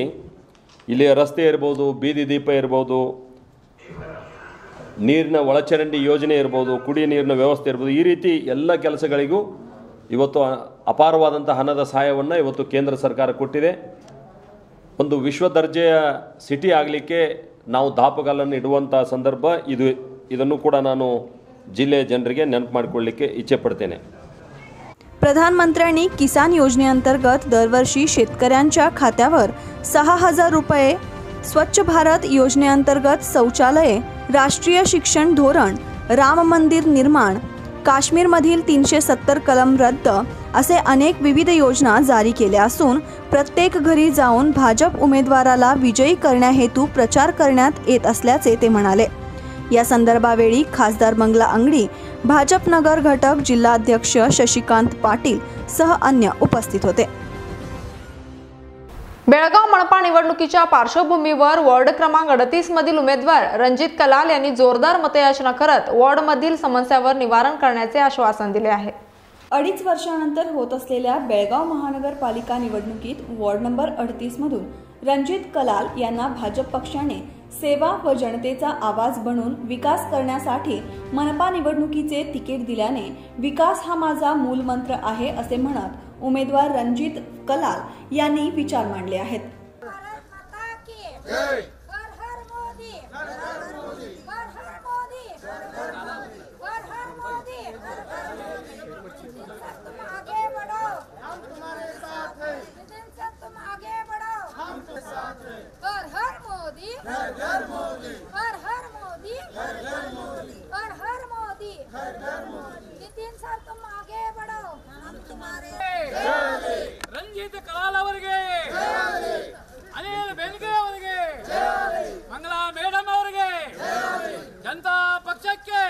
ಇಲ್ಲಿಯ ರಸ್ತೆ ಇರ್ಬೋದು, ಬೀದಿ ದೀಪ ಇರ್ಬೋದು ನೀರಿನ ಒಳಚರಂಡಿ ಯೋಜನೆ ಇರ್ಬೋದು ಕುಡಿಯ ನೀರಿನ ವ್ಯವಸ್ಥೆ ಇರ್ಬೋದು ಈ ರೀತಿ ಎಲ್ಲ ಕೆಲಸಗಳಿಗೂ ಇವತ್ತು ಅ- ಅಪಾರವಾದಂಥ ಹಣದ ಸಹಾಯವನ್ನು ಇವತ್ತು ಕೇಂದ್ರ ಸರ್ಕಾರ ಕೊಟ್ಟಿದೆ ಒಂದು ವಿಶ್ವ ದರ್ಜೆಯ ಸಿಟಿ ಆಗಲಿಕ್ಕೆ ನಾವು ದಾಪುಗಾಲನ್ನು ಇಡುವಂಥ ಸಂದರ್ಭ ಇದು ಇದನ್ನು ಕೂಡ ನಾನು ಜಿಲ್ಲೆಯ ಜನರಿಗೆ ನೆನಪು ಮಾಡಿಕೊಳ್ಳಿಕ್ಕೆ ಇಚ್ಛೆ ಪಡ್ತೇನೆ प्रधानमंत्र्यांनी किसान योजनेअंतर्गत दरवर्षी शेतकऱ्यांच्या खात्यावर सहा हजार रुपये स्वच्छ भारत योजनेअंतर्गत शौचालये राष्ट्रीय शिक्षण धोरण राम मंदिर निर्माण काश्मीरमधील तीनशे सत्तर कलम रद्द असे अनेक विविध योजना जारी केल्या असून प्रत्येक घरी जाऊन भाजप उमेदवाराला विजयी करण्याहेतू प्रचार करण्यात येत असल्याचे ते म्हणाले. या संदर्भावेळी खासदार मंगला अंगडी भाजप नगर घटक जिल्हाध्यक्ष शशिकांत पाटील सह अन्य उपस्थित होते. बेळगाव मनपा निवडणुकीच्या पार्श्वभूमीवर वॉर्ड क्रमांक अडतीस मधील उमेदवार रणजित कलाल यांनी जोरदार मतयाचना करत वॉर्डमधील समस्यावर निवारण करण्याचे आश्वासन दिले आहे. अडीच वर्षानंतर होत असलेल्या बेळगाव महानगरपालिका निवडणुकीत वॉर्ड नंबर अडतीस मधून रणजित कलाल यांना भाजप पक्षाने सेवा व जनतेचा आवाज बनून विकास करण्यासाठी मनपा निवडणुकीचे तिकीट दिल्याने विकास हा माझा मूलमंत्र आहे असे म्हणत उमेदवार रणजित कलाल यांनी विचार मांडले आहेत. ಜನತಾ ಪಕ್ಷಕ್ಕೆ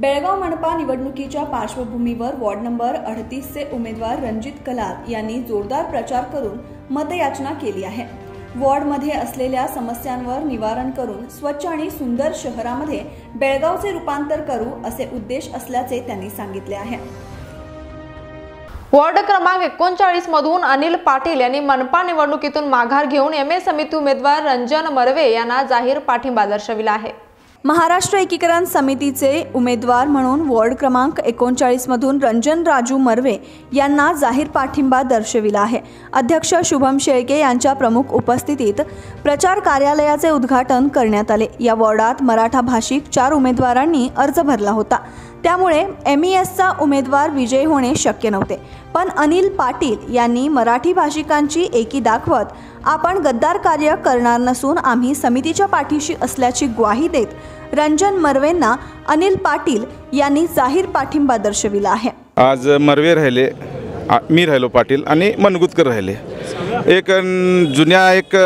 बेळगाव मनपा निवडणुकीच्या पार्श्वभूमीवर वॉर्ड नंबर अडतीसचे उमेदवार रणजित कलाल यांनी जोरदार प्रचार करून मतयाचना केली आहे. वॉर्डमध्ये असलेल्या समस्यांवर निवारण करून स्वच्छ आणि सुंदर शहरामध्ये बेळगावचे रूपांतर करू असे उद्देश असल्याचे त्यांनी सांगितले आहे. वॉर्ड क्रमांक एकोणचाळीस मधून अनिल पाटील यांनी मनपा निवडणुकीतून माघार घेऊन एम ए समिती उमेदवार रंजन मरवे यांना जाहीर पाठिंबा दर्शविला आहे. महाराष्ट्र एकीकरण समितीचे उमेदवार म्हणून वॉर्ड क्रमांक एकोणचाळीसमधून रंजन राजू मर्वे यांना जाहीर पाठिंबा दर्शविला आहे. अध्यक्ष शुभम शेळके यांच्या प्रमुख उपस्थितीत प्रचार कार्यालयाचे उद्घाटन करण्यात आले. या वॉर्डात मराठा भाषिक चार उमेदवारांनी अर्ज भरला होता. त्यामुळे एम ई एसचा उमेदवार विजयी होणे शक्य नव्हते. पण अनिल पाटील यांनी मराठी भाषिकांची एकी दाखवत आपण गद्दार कार्य करणार नसून आम्ही समितीच्या पाठीशी असल्याची ग्वाही देत रंजन मर्वेंना अनिल पाटील यांनी जाहीर पाठिंबा दर्शविला आहे. आज मर्वे राहिले मी राहिलो पाटील आणि मनगुतकर राहिले. एक जुन्या एक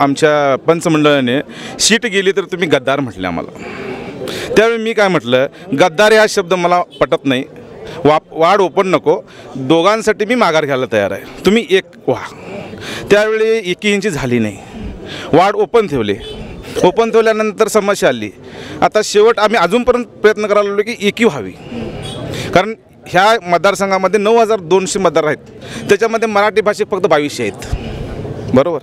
आमच्या पंचमंडळाने सीट गेली तर तुम्ही गद्दार म्हटले आम्हाला. त्यावेळी मी काय म्हटलं गद्दार हा शब्द मला पटत नाही. वा वाढ ओपन नको. दोघांसाठी मी माघार घ्यायला तयार आहे. तुम्ही एक व्हा. त्यावेळी एकी इंची झाली नाही. वाढ ओपन ठेवली. ओपन ठेवल्यानंतर समस्या आली. आता शेवट आम्ही अजूनपर्यंत प्रयत्न करायला लागलो की एकी व्हावी. कारण ह्या मतदारसंघामध्ये नऊ हजार दोनशे मतदार आहेत. त्याच्यामध्ये मराठी भाषिक फक्त बावीसशे आहेत. बरोबर.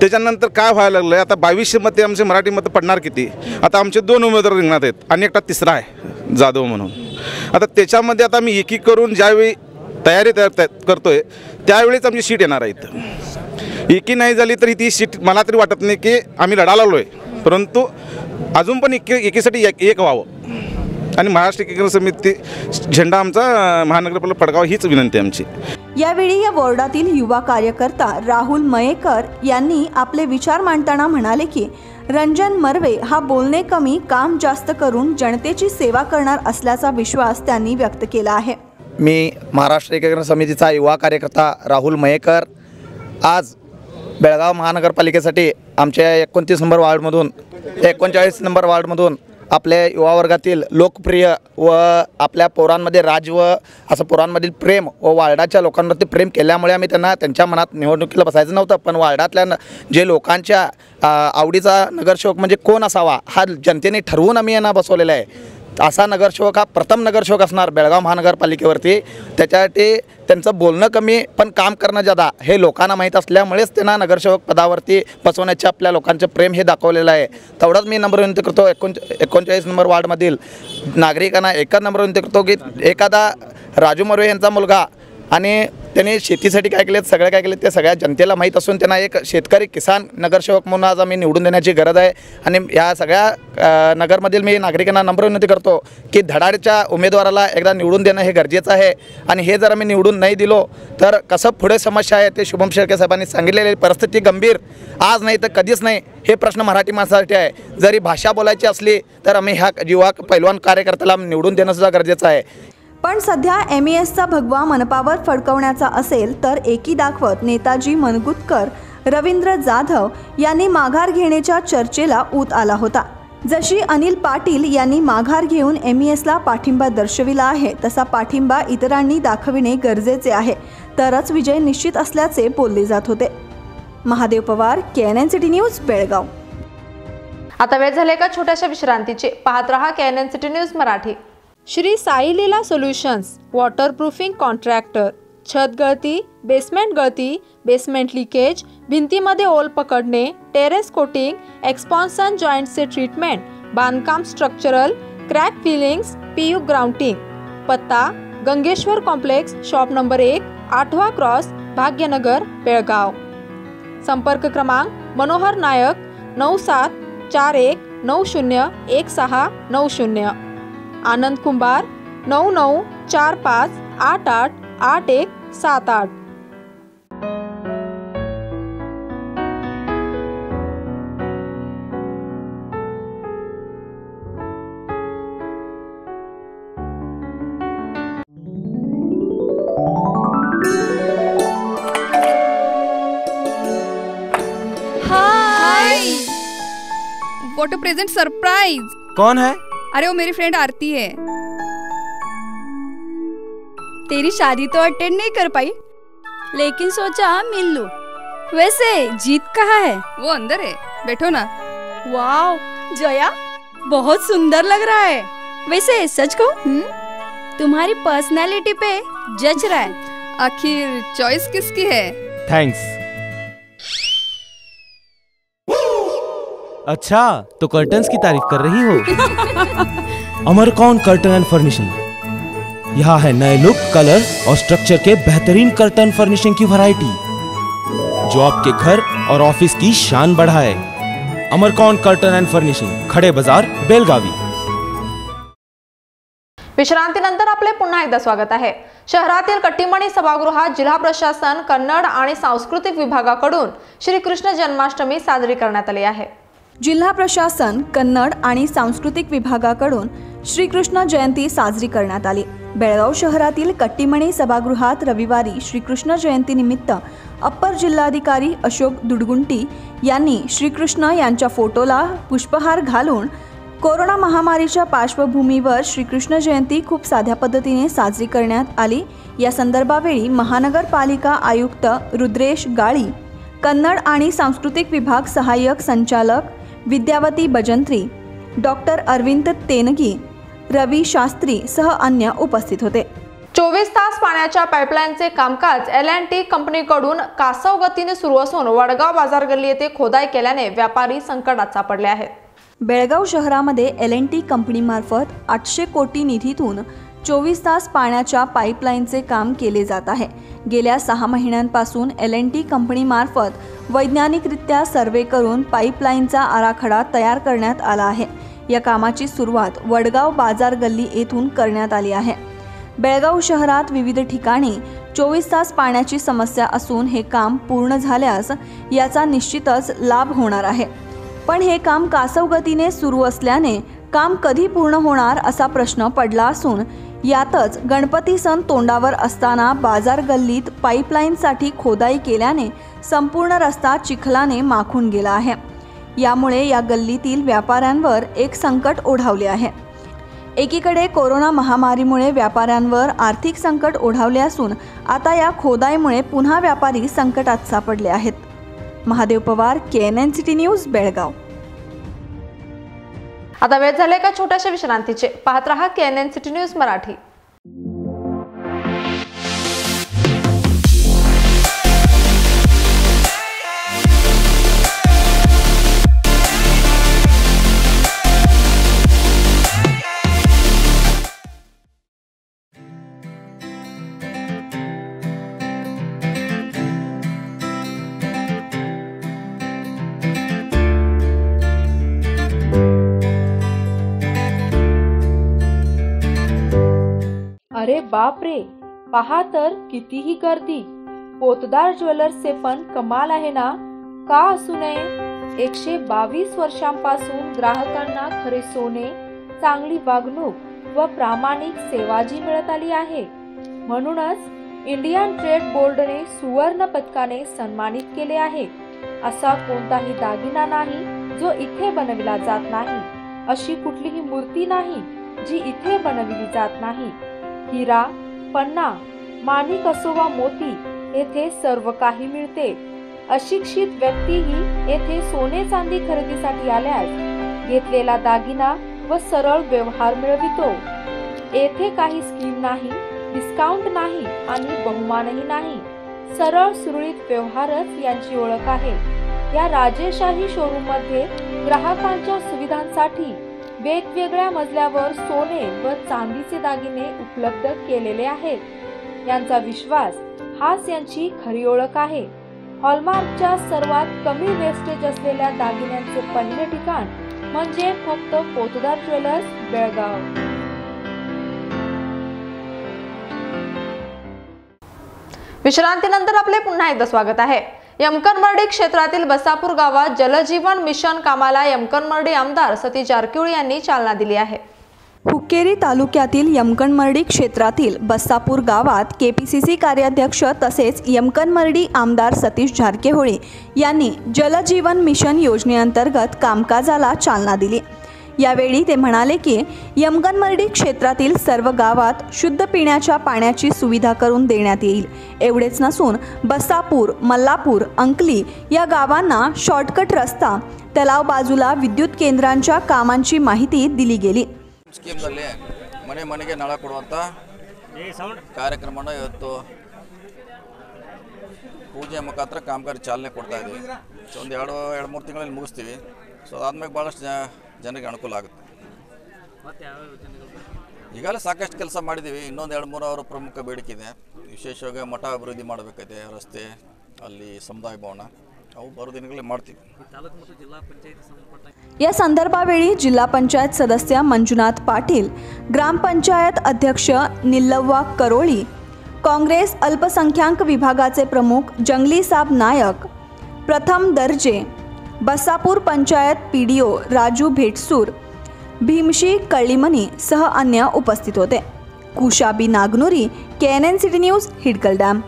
त्याच्यानंतर काय व्हायला लागलं आहे आता बावीसशे मते आमचे मराठी मतं पडणार किती? आता आमचे दोन उमेदवार रिंगणात आहेत आणि एकटा तिसरा आहे जाधव म्हणून. आता त्याच्यामध्ये आता आम्ही एकी करून ज्यावेळी तयारी तयार तया- आहे त्यावेळीच आमची सीट येणार आहे इथं. एकी नाही झाली तरी ती सीट मला तरी वाटत नाही की आम्ही लढायला आलो आहे परंतु अजून पण एकी एकीसाठी एक एक व्हावं. आणि महाराष्ट्र एकीकरण समिती झेंडा आमचा महानगरपालिका पडगाव हीच विनंती आमची. यावेळी या वॉर्डातील युवा कार्यकर्ता राहुल मयेकर यांनी आपले विचार मांडताना म्हणाले की रंजन मर्वे हा बोलणे कमी काम जास्त करून जनतेची सेवा करणार असल्याचा विश्वास त्यांनी व्यक्त केला आहे. मी महाराष्ट्र एकीकरण समितीचा युवा कार्यकर्ता राहुल मयेकर आज बेळगाव महानगरपालिकेसाठी आमच्या एकोणतीस नंबर वार्डमधून एकोणचाळीस नंबर वार्डमधून आपल्या युवा वर्गातील लोकप्रिय व आपल्या पोरांमध्ये राज व असं पोरांमधील प्रेम व वार्डाच्या लोकांवरती प्रेम केल्यामुळे आम्ही त्यांना त्यांच्या मनात निवडणुकीला बसायचं नव्हतं. पण वार्डातल्या न जे लोकांच्या आवडीचा नगरसेवक म्हणजे कोण असावा हा जनतेने ठरवून आम्ही यांना बसवलेला आहे. असा नगरसेवक हा प्रथम नगरसेवक असणार बेळगाव महानगरपालिकेवरती. त्याच्यासाठी त्यांचं बोलणं कमी पण काम करणं जादा हे लोकांना माहीत असल्यामुळेच त्यांना नगरसेवक पदावरती बसवण्याचे आपल्या लोकांचं प्रेम हे दाखवलेलं आहे. तेवढंच मी नंबर विनंती करतो एकोण एकोणचाळीस नंबर वार्डमधील नागरिकांना एकच नंबर विनंती करतो की एखादा राजू मरवे यांचा मुलगा आणि त्यांनी शेतीसाठी काय केलेत सगळं काय केलेत ते सगळ्या जनतेला माहीत असून त्यांना एक शेतकरी किसान नगरसेवक म्हणून आज आम्ही निवडून देण्याची गरज आहे. आणि या सगळ्या नगरमधील मी नागरिकांना नम्र विनंती करतो की धडाडच्या उमेदवाराला एकदा निवडून देणं हे गरजेचं आहे. आणि हे जर आम्ही निवडून नाही दिलो तर कसं पुढे समस्या आहे ते शुभम शेळके साहेबांनी सांगितलेली परिस्थिती गंभीर आज नाही तर कधीच नाही हे प्रश्न मराठी माणसासाठी आहे. जरी भाषा बोलायची असली तर आम्ही ह्या युवा पैलवान कार्यकर्त्याला निवडून देणंसुद्धा गरजेचं आहे. पण सध्या एम ई एसचा भगवा मनपावर फडकवण्याचा असेल तर एकी दाखवत नेताजी मनगुतकर रवींद्र जाधव यांनी माघार घेण्याच्या चर्चेला ऊत आला होता. जशी अनिल पाटील यांनी माघार घेऊन एम ई एसला पाठिंबा दर्शविला आहे तसा पाठिंबा इतरांनी दाखविणे गरजेचे आहे. तरच विजय निश्चित असल्याचे बोलले जात होते. Mahadev Pawar K N N city news Belgaum. आता वेळ झाले का छोट्याशा विश्रांतीचे? पाहत रहा K N N city news Marathi. Shri Sai Leela solutions waterproofing contractor छत गळती बेसमेंट गळती बेसमेंट लिकेज भिंतीमध्ये ओल पकडणे टेरेस कोटिंग एक्सपॉन्सन जॉईंटचे ट्रीटमेंट बांधकाम structural crack fillings PU grouting पत्ता गंगेश्वर कॉम्प्लेक्स शॉप नंबर एक आठवा क्रॉस भाग्यनगर बेळगाव. संपर्क क्रमांक मनोहर नायक नऊ सात चार एक नऊ शून्य एक सहा नऊ शून्य. आनंद कुंभार नऊ नऊ चार पाच आठ आठ आठ एक सात आठ। Hi what a present surprise कौन है? अरे वो मेरी फ्रेंड आरती है। तेरी शादी तो अटेंड नहीं कर पाई। लेकिन सोचा मिल लूँ। वैसे, जीत कहाँ है? वो अंदर है। बैठो ना। वाह जया, बहुत सुंदर लग रहा है। वैसे, सच को तुम्हारी पर्सनालिटी पे जज रहा है। आखिर चॉइस किसकी है? थैंक्स अच्छा तो कर्टन की तारीफ़ कर रही हो? अमरकौन कर्टन एंड फर्निशिंग यहाँ है नए लुक कलर और स्ट्रक्चर के बेहतरीन कर्टन फर्निशिंग की वैरायटी जो आपके घर और ऑफ़िस की शान बढ़ाए। अमरकौन कर्टन एंड फर्निशिंग खड़े बाज़ार बेलगावी। विश्रांतीनंतर आपले पुन्हा एकदा स्वागत आहे. शहरातील कट्टीमणी सभागृहात जिल्हा प्रशासन कन्नड आणि सांस्कृतिक विभागाकडून श्रीकृष्ण जन्माष्टमी साजरी करण्यात आली आहे. जिल्हा प्रशासन कन्नड आणि सांस्कृतिक विभागाकडून श्रीकृष्ण जयंती साजरी करण्यात आली. बेळगाव शहरातील कट्टीमणी सभागृहात रविवारी श्रीकृष्ण जयंतीनिमित्त अप्पर जिल्हाधिकारी अशोक दुडगुंटी यांनी श्रीकृष्ण यांच्या फोटोला पुष्पहार घालून कोरोना महामारीच्या पार्श्वभूमीवर श्रीकृष्ण जयंती खूप साध्या पद्धतीने साजरी करण्यात आली. या संदर्भावेळी महानगरपालिका आयुक्त रुद्रेश गाळी कन्नड आणि सांस्कृतिक विभाग सहाय्यक संचालक विद्यावती बजंत्री डॉक्टर अरविंद तेनगी रवी शास्त्री सह अन्य उपस्थित होते. चोवीस तास पाण्याच्या पाईपलाईनचे कामकाज एल अँड टी कंपनीकडून कासव गतीने सुरू असून वडगाव बाजार गल्ली येथे खोदाई केल्याने व्यापारी संकटात सापडले आहेत. बेळगाव शहरामध्ये एल एन टी कंपनीमार्फत आठशे कोटी निधीतून चोवीस तास पाण्याच्या पाईपलाईनचे काम केले जात आहे. गेल्या सहा महिन्यांपासून एल एन टी कंपनीमार्फत वैज्ञानिकरित्या सर्वे करून पाईपलाईनचा आराखडा तयार करण्यात आला आहे. या कामाची सुरुवात वडगाव बाजार गल्ली येथून करण्यात आली आहे. बेळगाव शहरात विविध ठिकाणी चोवीस तास पाण्याची समस्या असून हे काम पूर्ण झाल्यास याचा निश्चितच लाभ होणार आहे. पण हे काम कासवगतीने सुरू असल्याने काम कधी पूर्ण होणार असा प्रश्न पडला असून यातच गणपती सण तोंडावर असताना बाजार गल्लीत पाईपलाईनसाठी खोदाई केल्याने संपूर्ण रस्ता चिखलाने माखून गेला आहे. यामुळे या गल्लीतील व्यापाऱ्यांवर एक संकट ओढावले आहे. एकीकडे कोरोना महामारीमुळे व्यापाऱ्यांवर आर्थिक संकट ओढावले असून आता या खोदाईमुळे पुन्हा व्यापारी संकटात सापडले आहेत. Mahadev Pawar K N N city news Belgaum. आता वेळ झाले का छोट्याशा विश्रांतीचे? पाहत रहा K N N city news Marathi. अरे बाप रे पहा तर कितीही गर्दी. पोतदार ज्वेलर्सचे पण कमाल आहे ना? का असू नये? एकशे बावीस वर्षांपासून ग्राहकांना खरे सोने चांगली वागणूक व प्रामाणिक सेवा जी मिळत आली आहे. म्हणूनच इंडियन ट्रेड बोर्डने सुवर्ण पदकाने सन्मानित केले आहे. असा कोणताही दागिना नाही जो इथे बनविला जात नाही. अशी कुठलीही मूर्ती नाही जी इथे बनविली जात नाही. हिरा पन्ना माणिक असो वा मोती येथे सर्व काही मिळते. अशिक्षित व्यक्तीही येथे सोने चांदी खरेदीसाठी आल्यास घेतलेला दागिना व सरळ व्यवहार मिळवितो. येथे काही स्कीम नाही डिस्काउंट नाही आणि बहुमानही नाही. सरळ सुरळीत व्यवहारच यांची ओळख आहे. या राजेशाही शोरूममध्ये ग्राहकांच्या सुविधांसाठी वेगवेगळ्या मजल्यावर सोने व चांदीचे दागिने उपलब्ध केलेले आहेत. यांचा विश्वास हाच यांची खरी ओळख आहे. हॉलमार्कच्या सर्वात कमी वेस्टेज असलेल्या दागिन्यांचे पहिले ठिकाण म्हणजे फक्त पोतदार ज्वेलर्स बेळगाव. विश्रांतीनंतर आपले पुन्हा एकदा स्वागत आहे. यमकनमर्डी क्षेत्रातील बसापूर गावात जलजीवन मिशन कामाला यमकनमर्डी आमदार सतीश जारकिळ यांनी चालना दिली आहे. हुक्केरी तालुक्यातील यमकनमर्डी क्षेत्रातील बस्सापूर गावात के पी सी सी कार्याध्यक्ष तसेच यमकनमर्डी आमदार सतीश झारकेहोळे यांनी जलजीवन मिशन योजनेअंतर्गत कामकाजाला चालना दिली. यावेळी ते म्हणाले की यमगनमर्डी क्षेत्रातील सर्व गावात शुद्ध पिण्याच्या पाण्याची सुविधा करून देण्यात येईल एवढेच नसून बसापूर मल्लापूर अंकली या गावांना शॉर्टकट रस्ता तलाव बाजूला विद्युत केंद्रांच्या कामांची ಮಾಹಿತಿ दिली गेली ಸ್ಕೀಮ್ದಲ್ಲಿ ಮನೆ ಮನೆಗೆ ನಳ ಕೊಡುವಂಥ ಕಾರ್ಯಕ್ರಮನ ಇವತ್ತು ಪೂಜೆ ಮುಖಾಂತರ ಕಾಮಗಾರಿ ಚಾಲನೆ ಕೊಡ್ತಾ ಇದ್ದೀವಿ ಸೊ ಒಂದು ಎರಡು ಎರಡು ಮೂರು ತಿಂಗಳಲ್ಲಿ ಮುಗಿಸ್ತೀವಿ ಸೊ ಅದಾದ್ಮೇಲೆ ಭಾಳಷ್ಟು ಜನ ಜನರಿಗೆ ಅನುಕೂಲ ಆಗುತ್ತೆ ಈಗಾಗಲೇ ಸಾಕಷ್ಟು ಕೆಲಸ ಮಾಡಿದ್ದೀವಿ ಇನ್ನೊಂದು ಎರಡು ಮೂರು ಅವರ ಪ್ರಮುಖ ಬೇಡಿಕೆ ಇದೆ ವಿಶೇಷವಾಗಿ ಮಠ ಅಭಿವೃದ್ಧಿ ಮಾಡಬೇಕಿದೆ ರಸ್ತೆ ಅಲ್ಲಿ ಸಮುದಾಯ ಭವನ ಅವು ಬರೋ ದಿನಗಳಲ್ಲಿ ಮಾಡ್ತೀವಿ या संदर्भावेळी जिल्हा पंचायत सदस्य मंजुनाथ पाटील ग्रामपंचायत अध्यक्ष निल्लव्वा करोळी काँग्रेस अल्पसंख्याक विभागाचे प्रमुख जंगली साब नायक प्रथम दर्जे Basapur panchayat P D O Raju Bhetsur Bhimshi Kalimani सह अन्य उपस्थित होते. Kushabi Naganuri K N N city news Hidkal dam.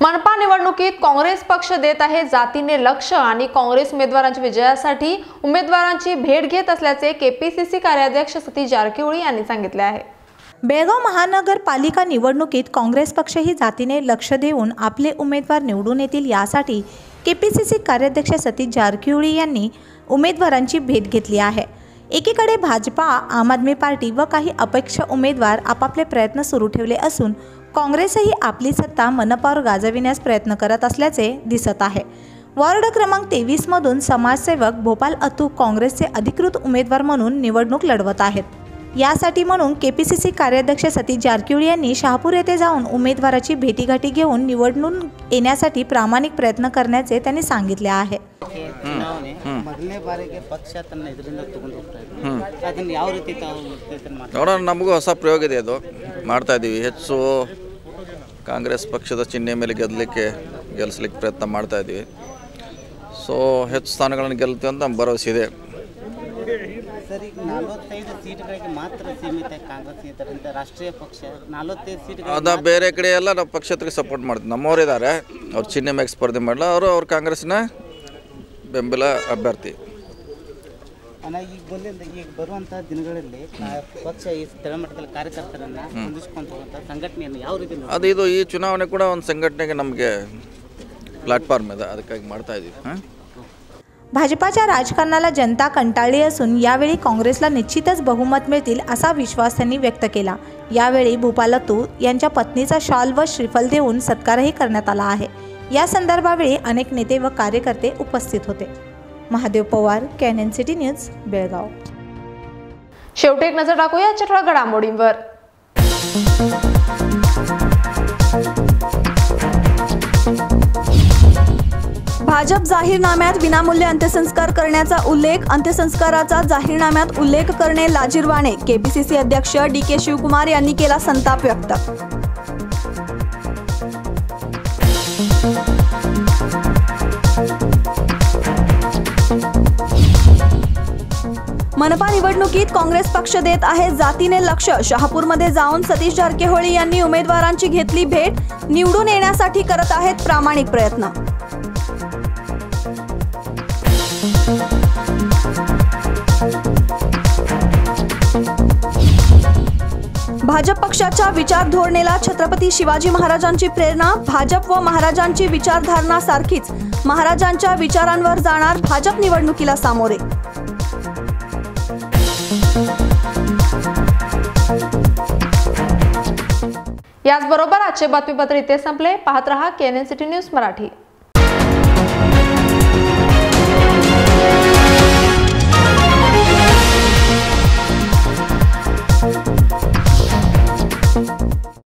मनपा निवडणुकीत काँग्रेस पक्ष देत आहे जातीने लक्ष आणि काँग्रेस उमेदवारांच्या विजयासाठी उमेदवारांची भेट घेत असल्याचे केपीसीसी कार्याध्यक्ष सतीश जारकिहोळी यांनी सांगितले आहे. बेळगाव महानगरपालिका निवडणुकीत काँग्रेस पक्ष ही जातीने लक्ष देऊन आपले उमेदवार निवडून येतील यासाठी के पी सी सी कार्याध्यक्ष सतीश जारकिहोळी यांनी उमेदवारांची भेट घेतली आहे. एकीकडे भाजपा आम आदमी पार्टी व काही अपेक्ष उमेदवार आपापले प्रयत्न सुरू ठेवले असून काँग्रेसही आपली सत्ता मनपावर गाजविण्यास प्रयत्न करत असल्याचे दिसत आहे. वॉर्ड क्रमांक तेवीसमधून समाजसेवक भोपाल अतू काँग्रेसचे अधिकृत उमेदवार म्हणून निवडणूक लढवत आहेत. यासाठी म्हणून केपीसीसी कार्याध्यक्ष सतीश जारकिहोळी यांनी शहापूर येथे जाऊन उमेदवाराची भेटीगाठी घेऊन निवडणून येण्यासाठी प्रामाणिक प्रयत्न करण्याचे त्यांनी सांगितले आहे ಚುನಾವಣೆ ಮೊದಲನೇ ಬಾರಿಗೆ ಪಕ್ಷ ತನ್ನ ಇದರಿಂದ ತಗೊಂಡು ಹೋಗ್ತಾ ಇದ್ರು ಅದನ್ನ ಯಾವ ರೀತಿ ತಾವು ಉತ್ತೇಜನ ಮಾಡ್ತಾರೆ ನೋಡೋಣ ನಮಗೂ ಹೊಸ ಪ್ರಯೋಗ ಇದೆ ಅದು ಮಾಡ್ತಾ ಇದ್ದೀವಿ ಹೆಚ್ಚು ಕಾಂಗ್ರೆಸ್ ಪಕ್ಷದ ಚಿಹ್ನೆ ಮೇಲೆ ಗೆಲ್ಲಲಿಕ್ಕೆ ಗೆಲ್ಲಿಸ್ಲಿಕ್ಕೆ ಪ್ರಯತ್ನ ಮಾಡ್ತಾ ಇದ್ದೀವಿ ಸೊ ಹೆಚ್ಚು ಸ್ಥಾನಗಳನ್ನು ಗೆಲ್ತೀವಿ ಅಂತ ನಮ್ಮ ಭರವಸೆ ಇದೆ ಸರ್ ಈಗ ನಲವತ್ತೈದು ಸೀಟ್ಗಳಿಗೆ ಮಾತ್ರ ಸೀಮಿತ ಕಾಂಗ್ರೆಸ್ ಇದರಿಂದ ರಾಷ್ಟ್ರೀಯ ಪಕ್ಷ. ನಲವತ್ತೈದು ಸೀಟ್ ಅದ ಬೇರೆ ಕಡೆ ಎಲ್ಲ ನಾವು ಪಕ್ಷಕ್ಕೆ ಸಪೋರ್ಟ್ ಮಾಡ್ತೀವಿ. ನಮ್ಮವ್ರು ಇದ್ದಾರೆ ಅವ್ರು ಚಿಹ್ನೆ ಮ್ಯಾಗೆ ಸ್ಪರ್ಧೆ ಮಾಡಲ್ಲ ಅವರು ಅವ್ರ ಕಾಂಗ್ರೆಸ್ನ ಬೆಂಬಲ ಅಭ್ಯರ್ಥಿ. ಈಗ ಬಂದಿಂದ ಈಗ ಬರುವಂತಹ ದಿನಗಳಲ್ಲಿ ಪಕ್ಷ ಈ ತಳಮಟ್ಟದಲ್ಲಿ ಕಾರ್ಯಕರ್ತರನ್ನ ಹೊಂದಿಸ್ಕೊಂತ ಸಂಘಟನೆಯನ್ನು ಯಾವ ರೀತಿ ಅದು ಇದು ಈ ಚುನಾವಣೆ ಕೂಡ ಒಂದು ಸಂಘಟನೆಗೆ ನಮಗೆ ಪ್ಲಾಟ್ಫಾರ್ಮ್ ಇದೆ. ಅದಕ್ಕಾಗಿ ಮಾಡ್ತಾ ಇದೀವಿ. भाजपाच्या राजकारणाला जनता कंटाळली असून यावेळी काँग्रेसला निश्चितच बहुमत मिळतील असा विश्वास त्यांनी व्यक्त केला. यावेळी भूपालतू यांच्या पत्नीचा शॉल व श्रीफल देऊन सत्कारही करण्यात आला आहे. या संदर्भावेळी अनेक नेते व कार्यकर्ते उपस्थित होते. Mahadev Pawar KNN city news Belgaum. शेवटी एक नजर टाकूया आजच्या ठळक घडामोडींवर भाजप जाहीरनाम्यात विनामूल्य अंत्यसंस्कार करण्याचा उल्लेख अंत्यसंस्काराचा जाहीरनाम्यात उल्लेख करणे लाजीरवाणे केपीसीसी अध्यक्ष डी के शिवकुमार यांनी केला संताप व्यक्त. मनपा निवडणुकीत काँग्रेस पक्ष देत आहे जातीने लक्ष. शहापूरमध्ये जाऊन सतीश जारकेहोळी यांनी उमेदवारांची घेतली भेट. निवडून येण्यासाठी करत आहेत प्रामाणिक प्रयत्न. भाजप पक्षाच्या विचार धोरणेला छत्रपती शिवाजी महाराजांची प्रेरणा भाजप व महाराजांची विचारधारणा सारखीच. महाराजांच्या विचारांवर जाणार भाजप निवडणुकीला सामोरे. याचबरोबर आजचे बातमीपत्र इथे संपले. पाहत रहा केएनएन सिटी न्यूज मराठी.